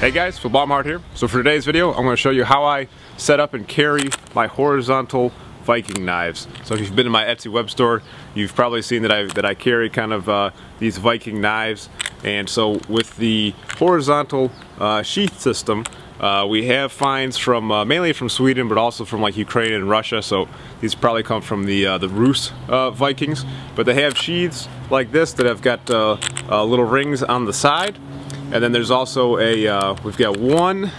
Hey guys, Phil Baumhardt here. So for today's video, I'm going to show you how I set up and carry my horizontal Viking knives. So if you've been to my Etsy web store, you've probably seen that I that I carry kind of uh, these Viking knives. And so with the horizontal uh, sheath system, uh, we have finds from uh, mainly from Sweden, but also from like Ukraine and Russia. So these probably come from the uh, the Rus uh, Vikings. But they have sheaths like this that have got little rings on the side and then there's also a, uh, we've got one,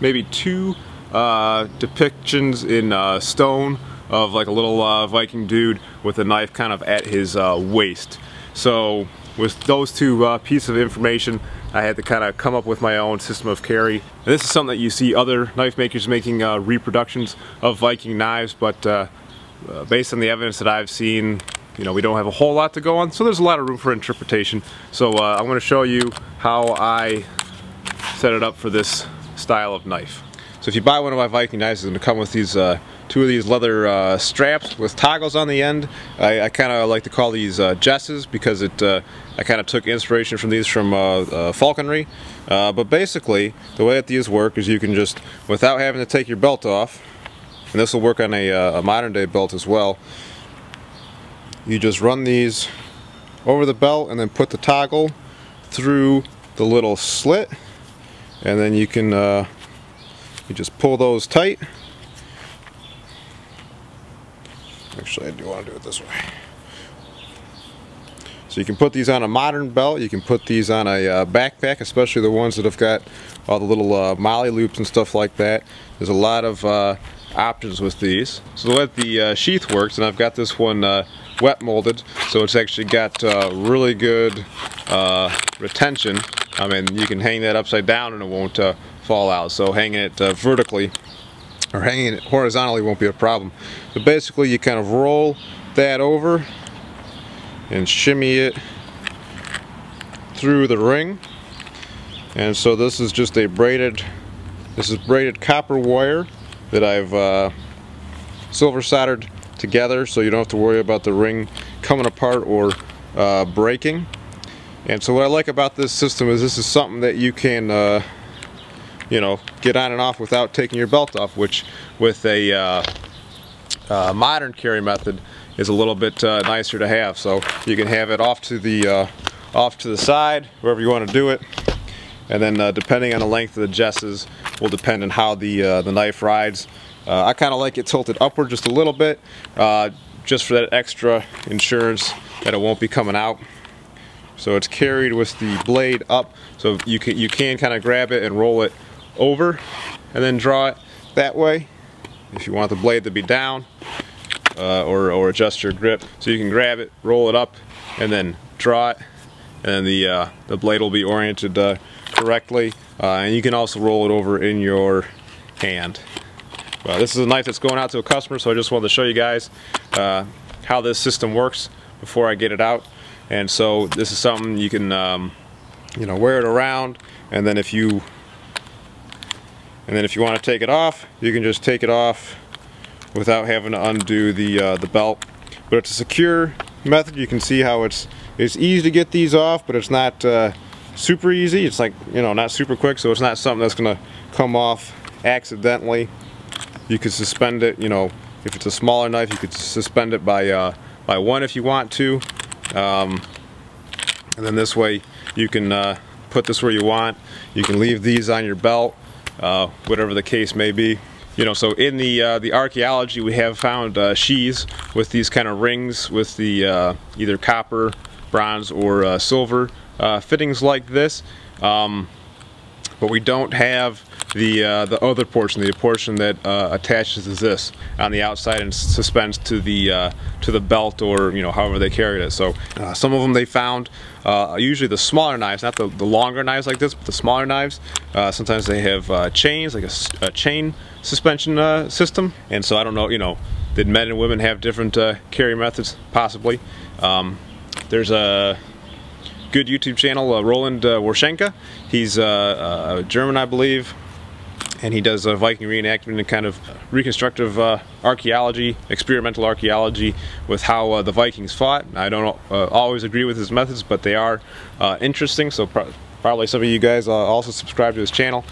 maybe two uh, depictions in uh, stone of like a little uh, Viking dude with a knife kind of at his uh, waist. So with those two uh, pieces of information, I had to kind of come up with my own system of carry. And this is something that you see other knife makers making reproductions of Viking knives, but based on the evidence that I've seen, you know, we don't have a whole lot to go on, so there's a lot of room for interpretation. So uh, I'm going to show you how I set it up for this style of knife. So if you buy one of my Viking knives, it's going to come with these uh, two of these leather uh, straps with toggles on the end. I, I kind of like to call these uh, jesses because it uh, I kind of took inspiration from these from uh, uh, falconry. but basically, the way that these work is you can just, without having to take your belt off, and this will work on a, a modern day belt as well, you just run these over the belt and then put the toggle through the little slit. And then you can uh, you just pull those tight. Actually I do want to do it this way. So you can put these on a modern belt. You can put these on a uh, backpack especially the ones that have got all the little uh, MOLLE loops and stuff like that. There's a lot of uh, options with these. So the the uh, sheath works and I've got this one uh, wet molded so it's actually got uh, really good uh, retention. I mean you can hang that upside down and it won't uh, fall out. So hanging it uh, vertically or hanging it horizontally won't be a problem. But basically you kind of roll that over and shimmy it through the ring. And so this is just a braided this is braided copper wire that I've uh, silver soldered together so you don't have to worry about the ring coming apart or uh, breaking. And so what I like about this system is this is something that you can uh, you know get on and off without taking your belt off which with a uh, uh modern carry method is a little bit uh, nicer to have. So you can have it off to the uh, off to the side wherever you want to do it. And then depending on the length of the jesses will depend on how the the knife rides uh, I kind of like it tilted upward just a little bit, uh, just for that extra insurance that it won't be coming out. So it's carried with the blade up, so you can you can kind of grab it and roll it over, and then draw it that way. If you want the blade to be down, uh, or or adjust your grip, so you can grab it, roll it up, and then draw it, and then the uh, the blade will be oriented uh, correctly. Uh, and you can also roll it over in your hand. Well, this is a knife that's going out to a customer, so I just wanted to show you guys uh, how this system works before I get it out. And so this is something you can, um, you know, wear it around, and then if you, and then if you want to take it off, you can just take it off without having to undo the uh, the belt. But it's a secure method. You can see how it's it's easy to get these off, but it's not uh, super easy. It's like you know not super quick, so it's not something that's gonna come off accidentally. You could suspend it, you know, if it's a smaller knife, you could suspend it by, uh, by one if you want to. Um, and then this way you can uh, put this where you want. You can leave these on your belt, uh, whatever the case may be. You know, so in the uh, the archaeology, we have found uh, sheaths with these kind of rings with the uh, either copper, bronze, or uh, silver fittings like this. Um, but we don't have the uh, the other portion, the portion that uh, attaches to this on the outside and suspends to the uh, to the belt or you know however they carried it. So uh, some of them they found uh, usually the smaller knives, not the, the longer knives like this, but the smaller knives. Uh, sometimes they have chains, like a, a chain suspension system. And so I don't know, you know, did men and women have different carry methods? Possibly. Um, there's a good YouTube channel, uh, Roland uh, Warschenka. He's uh, uh, German, I believe, and he does a Viking reenactment and kind of reconstructive uh, archaeology, experimental archaeology with how uh, the Vikings fought. I don't always agree with his methods, but they are interesting, so probably some of you guys uh, also subscribe to his channel.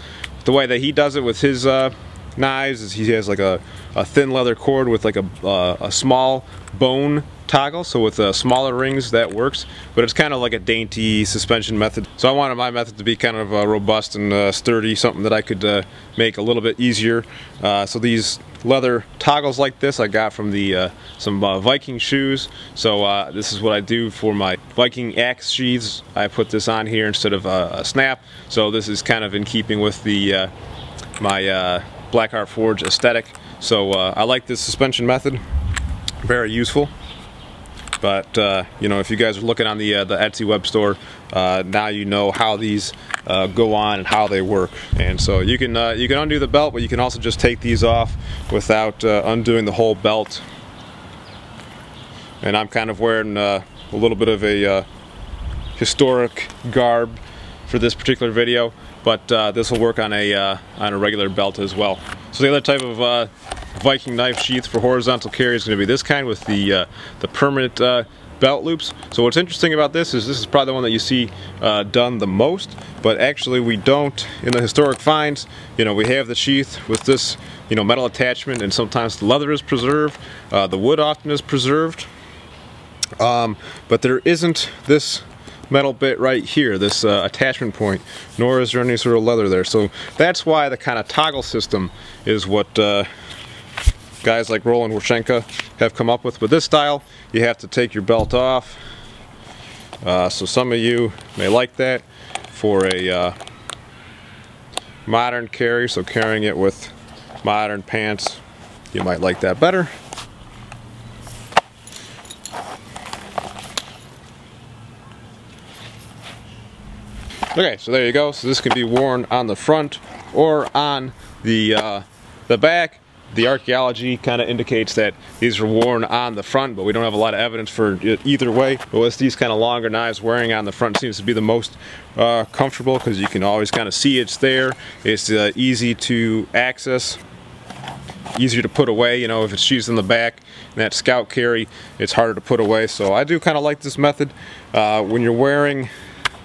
The way that he does it with his uh, knives. He has like a, a thin leather cord with like a, uh, a small bone toggle so with uh, smaller rings that works. But it's kind of like a dainty suspension method. So I wanted my method to be kind of uh, robust and uh, sturdy something that I could uh, make a little bit easier. Uh, so these leather toggles like this I got from the uh, some Viking shoes. So this is what I do for my Viking axe sheaths. I put this on here instead of a snap. So this is kind of in keeping with the my Blackheart Forge aesthetic so I like this suspension method very useful but uh, you know, if you guys are looking on the uh, the Etsy web store, uh, now you know how these uh, go on and how they work. And so you can uh, you can undo the belt, but you can also just take these off without uh, undoing the whole belt. And I'm kind of wearing a little bit of a historic garb for this particular video, but this will work on a on a regular belt as well. So the other type of Viking knife sheath for horizontal carry is going to be this kind with the uh, the permanent uh, belt loops. So what's interesting about this is this is probably the one that you see uh, done the most, but actually we don't in the historic finds. You know, we have the sheath with this you know metal attachment, and sometimes the leather is preserved. Uh, the wood often is preserved, um, but there isn't this metal bit right here, this uh, attachment point, nor is there any sort of leather there. So that's why the kind of toggle system is what uh, guys like Roland Wershenka have come up with. With this style, you have to take your belt off. Uh, so some of you may like that for a uh, modern carry, so carrying it with modern pants, you might like that better. Okay, so there you go. So this can be worn on the front or on the uh, the back the archaeology kind of indicates that these are worn on the front, but we don't have a lot of evidence for either way. But with these kind of longer knives, wearing on the front seems to be the most uh, comfortable because you can always kind of see it's there. It's uh, easy to access, easier to put away. You know, if it's sheaths in the back, and that scout carry, it's harder to put away. So I do kind of like this method. Uh, when you're wearing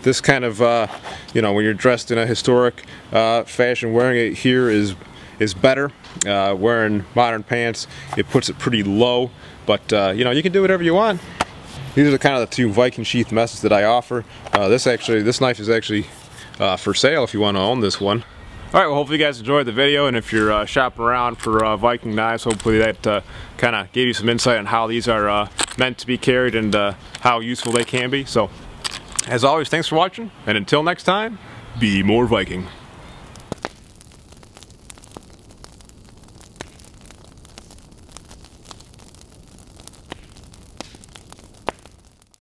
this kind of, uh, you know, when you're dressed in a historic uh, fashion, wearing it here is is better. Uh, wearing modern pants, it puts it pretty low, but uh, you know, you can do whatever you want. These are the kind of the two Viking sheath methods that I offer. Uh, this actually, this knife is actually uh, for sale if you want to own this one. Alright, well hopefully you guys enjoyed the video and if you're uh, shopping around for uh, Viking knives, hopefully that uh, kind of gave you some insight on how these are meant to be carried and how useful they can be. So, as always, thanks for watching and until next time, be more Viking.